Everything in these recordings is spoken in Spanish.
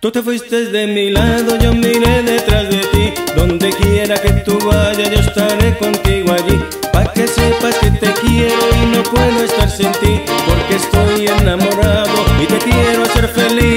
Tú te fuiste de mi lado, yo miré detrás de ti. Donde quiera que tú vayas, yo estaré contigo allí. Pa' que sepas que te quiero y no puedo estar sin ti. Porque estoy enamorado y te quiero hacer feliz.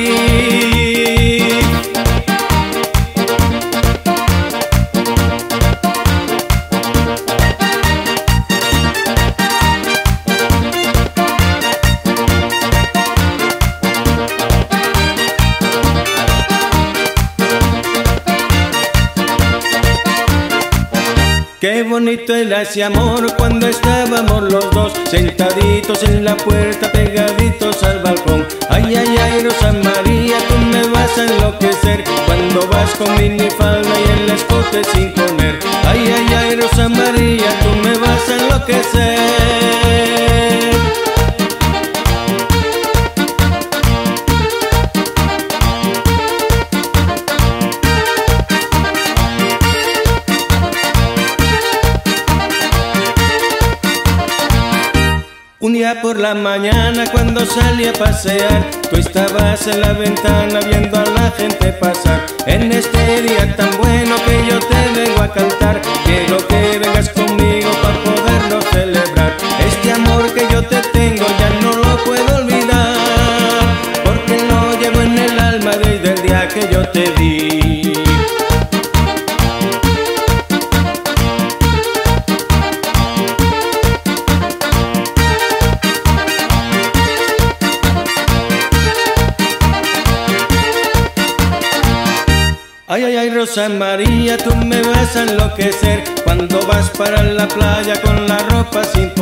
Qué bonito era ese amor cuando estábamos los dos Sentaditos en la puerta, pegaditos al balcón. Ay, ay, ay, Rosa María, tú me vas a enloquecer Cuando vas con minifalda y el escote sin poner Ay, ay, ay, Rosa María, tú me Un día por la mañana cuando salí a pasear Tú estabas en la ventana viendo a la gente pasar. En este día tan bueno que yo te vengo a cantar Quiero que vengas conmigo para poderlo celebrar. Este amor que yo te tengo ya no lo puedo olvidar Porque lo llevo en el alma desde el día que yo te di María, tú me vas a enloquecer. Cuando vas para la playa con la ropa sin